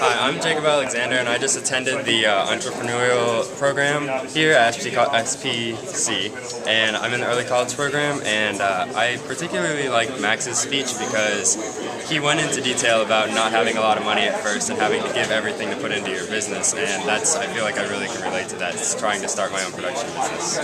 Hi, I'm Jacob Alexander, and I just attended the uh, entrepreneurial program here at SPC, and I'm in the early college program. And uh, I particularly like Max's speech because he went into detail about not having a lot of money at first and having to give everything to put into your business, and that's I feel like I really can relate to that. It's trying to start my own production business.